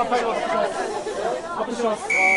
アップします。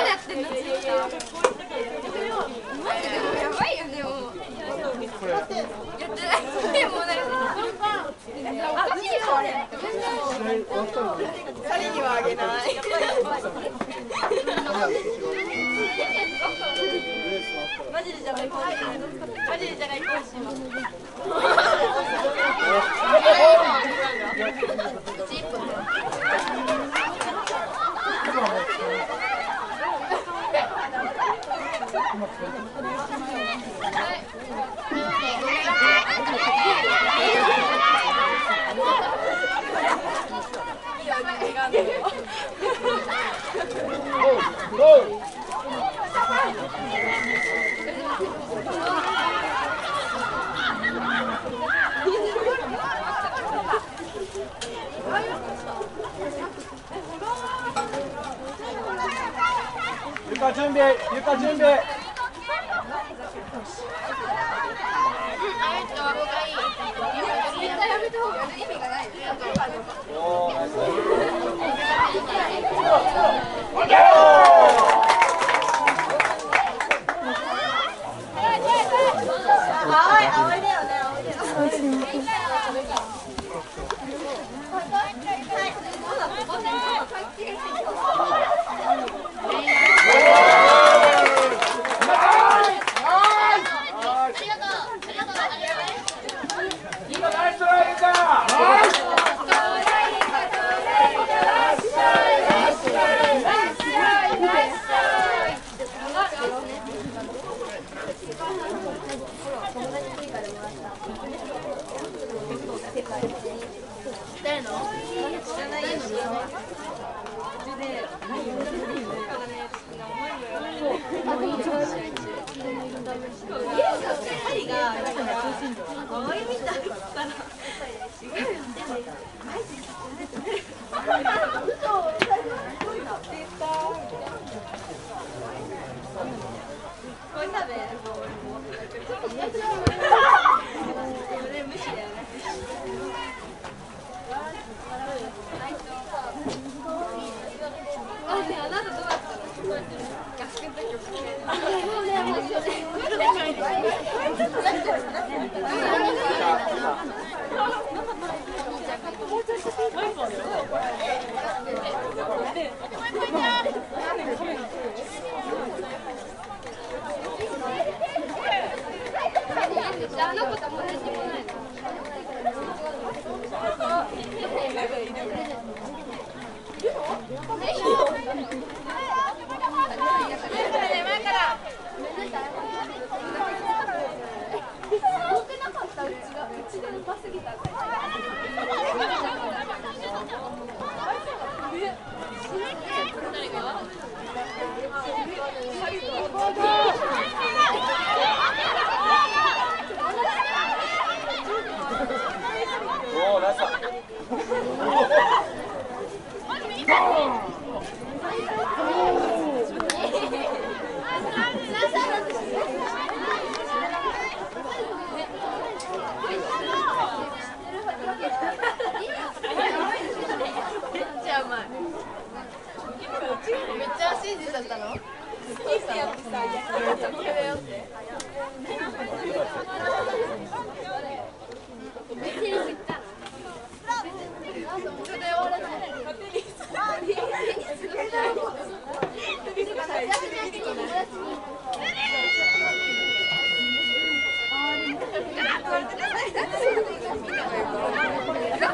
まだやってんのツイッターマジでもやばいよねもうやってないもうなんかしいよにはあげないマジでじゃないマジでじゃない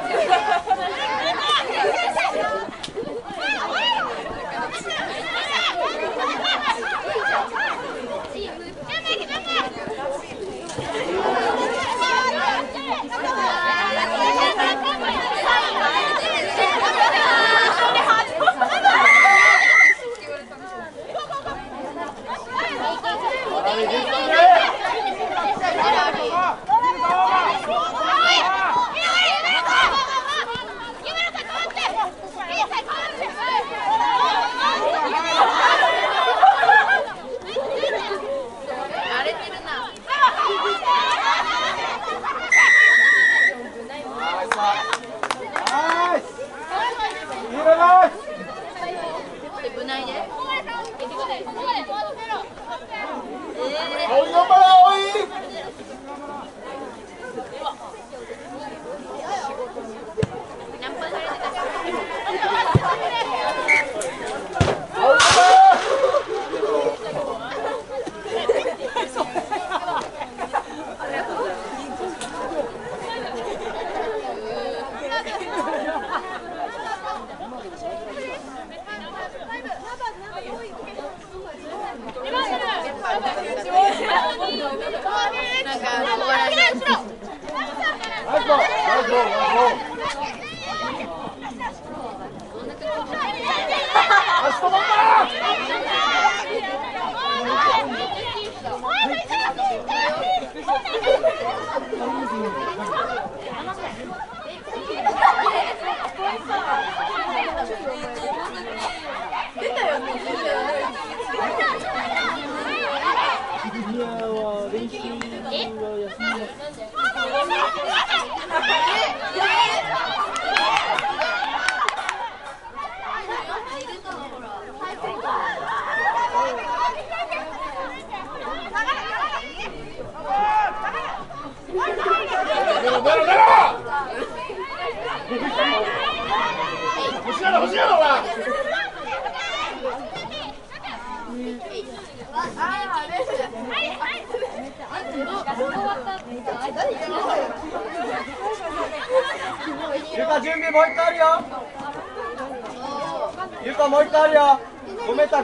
Yeah.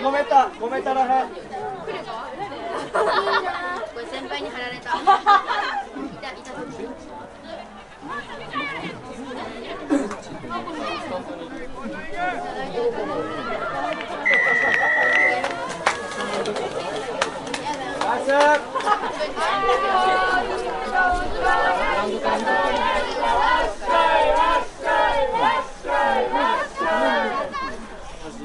5メーター5メーター5メーターらへんこれ先輩に貼られた。いたい ス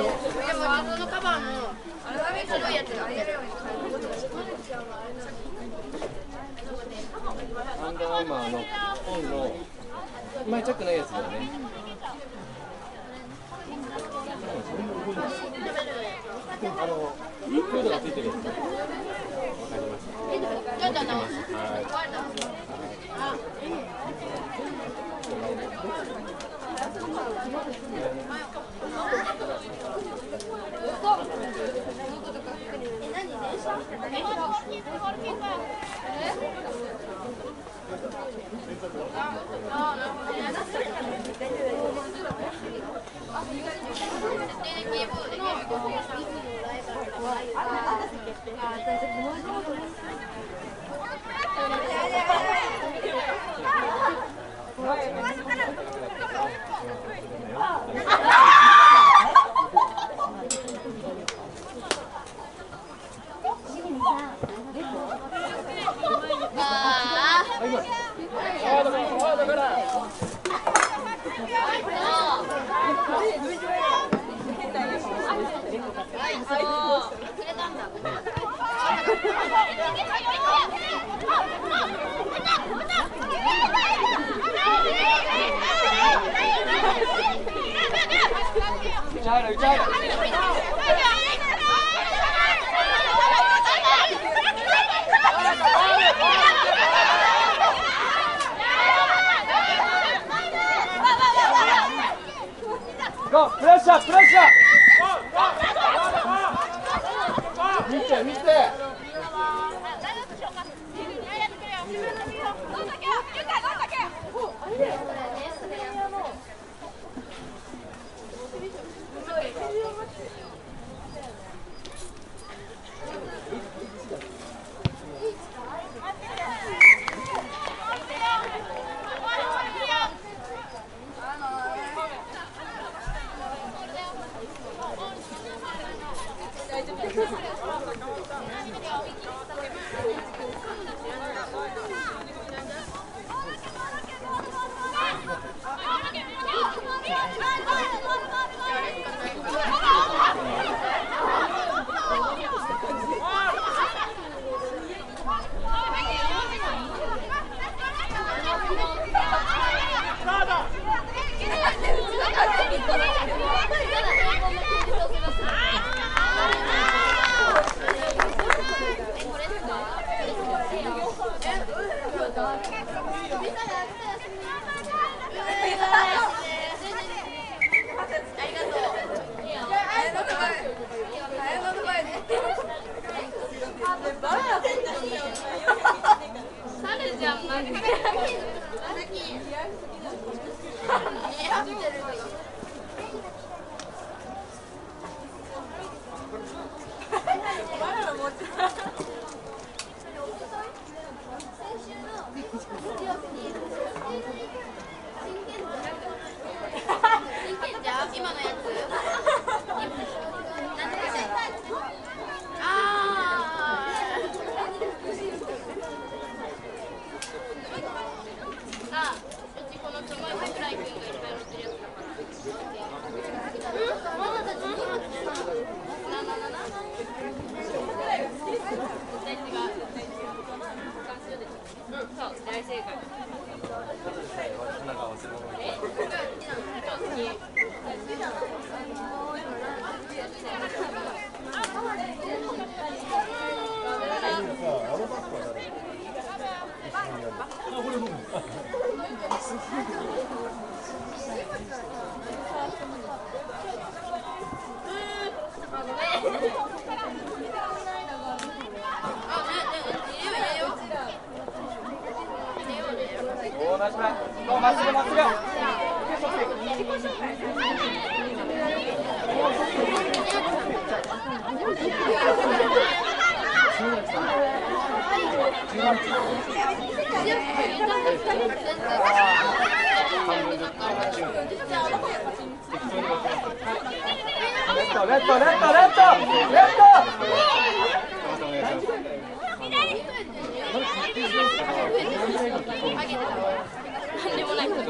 でも自分のカバーのすごいやつがあるアンダーマーの本の前チャックないやつだよねあのフードがついてるやつわかりましたちょっとあのはい嘘。え、何電車？え、電車あ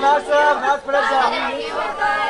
Nice, nice pressure.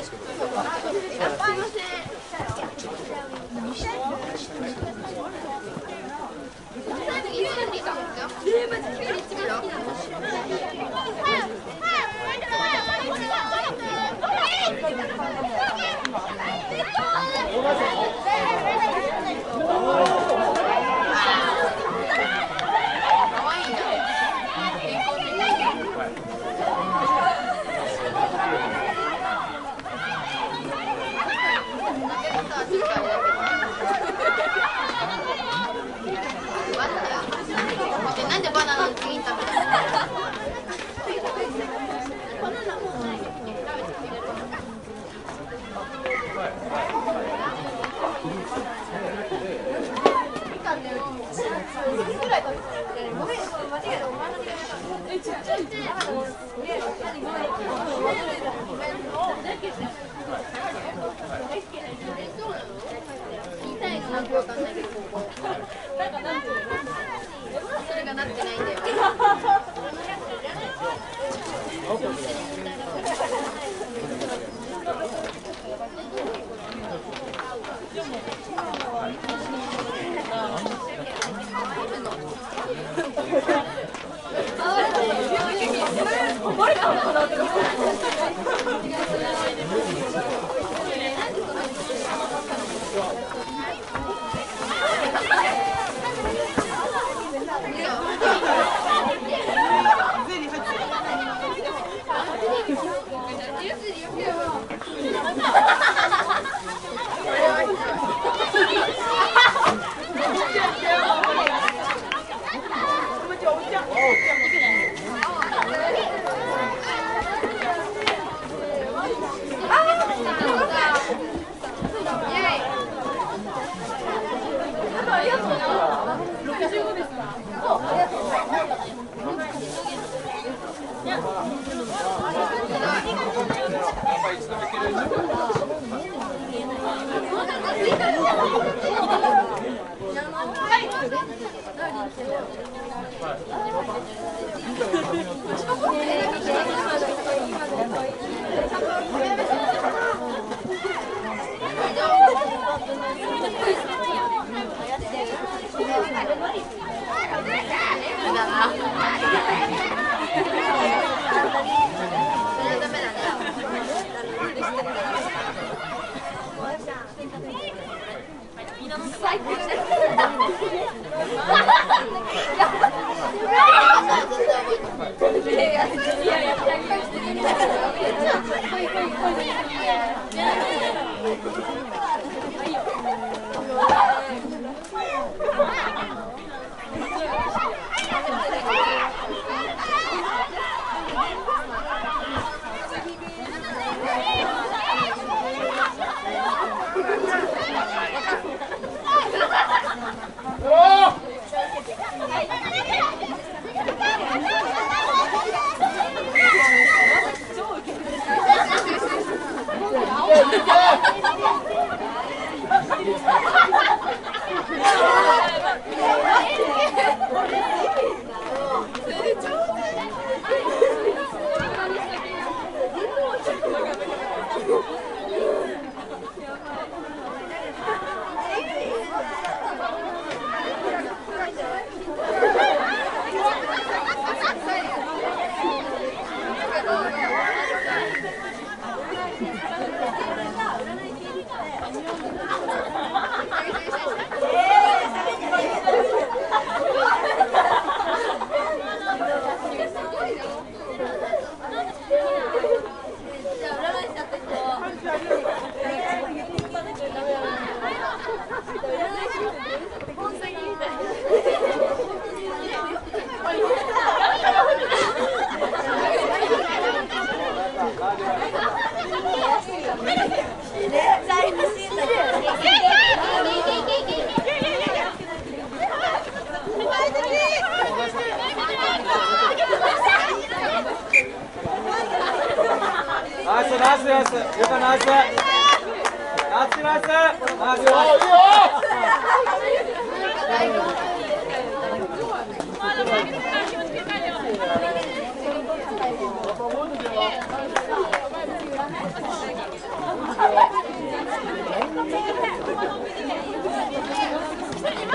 네, 네, 네. えちっちゃい。ハハハハ。ナ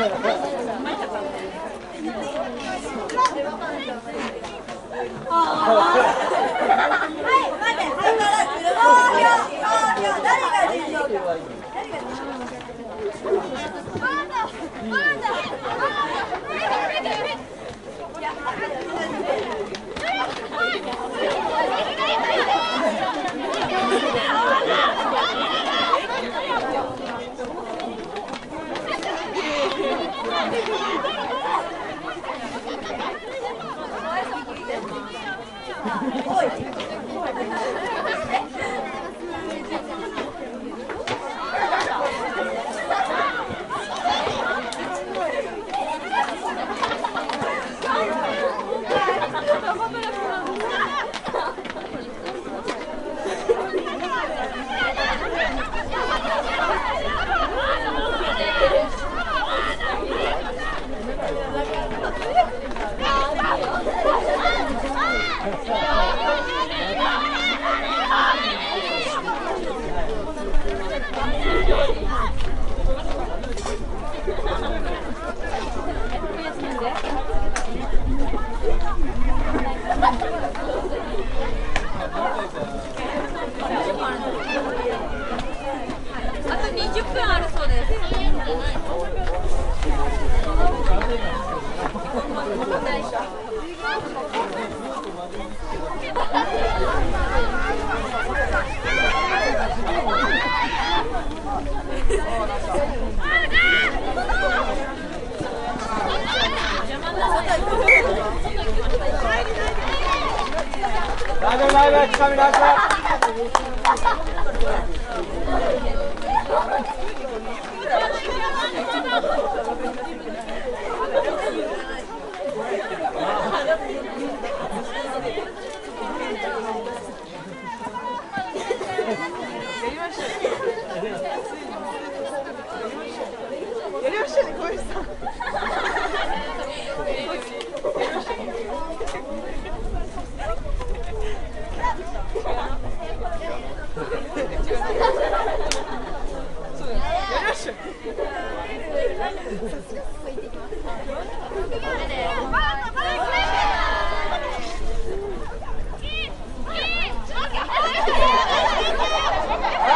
Yeah.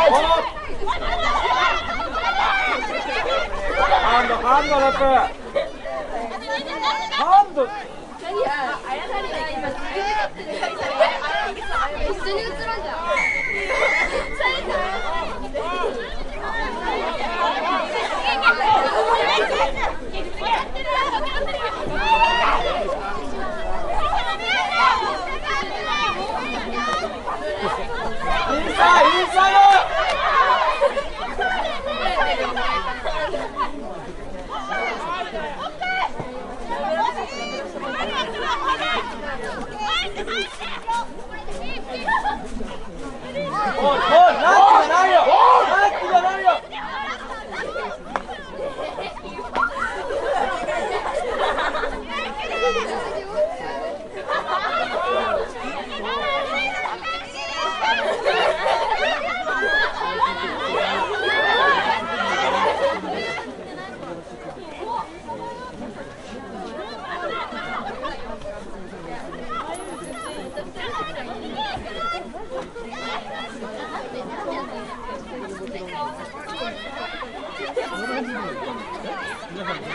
ハンド。ハンドラップハンド